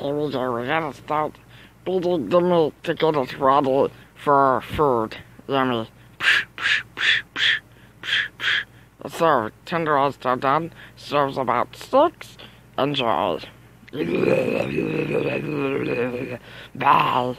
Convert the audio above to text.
Here we go. We're gonna start beating the meat to get it ready for our food. Yummy. So, tenderized are done. Serves about six. Enjoy. Bye.